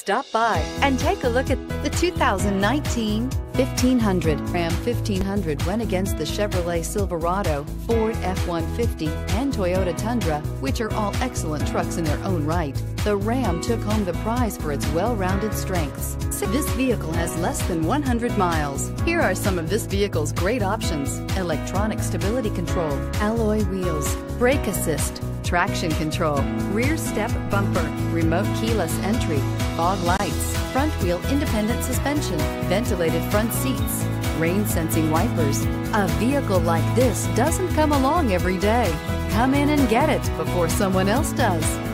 Stop by and take a look at the 2019 1500. Ram 1500 went against the Chevrolet Silverado, Ford F-150, and Toyota Tundra, which are all excellent trucks in their own right. The Ram took home the prize for its well-rounded strengths. This vehicle has less than 100 miles. Here are some of this vehicle's great options. Electronic stability control, alloy wheels, brake assist, traction control, rear step bumper, remote keyless entry, fog lights, front wheel independent suspension, ventilated front seats, rain sensing wipers. A vehicle like this doesn't come along every day. Come in and get it before someone else does.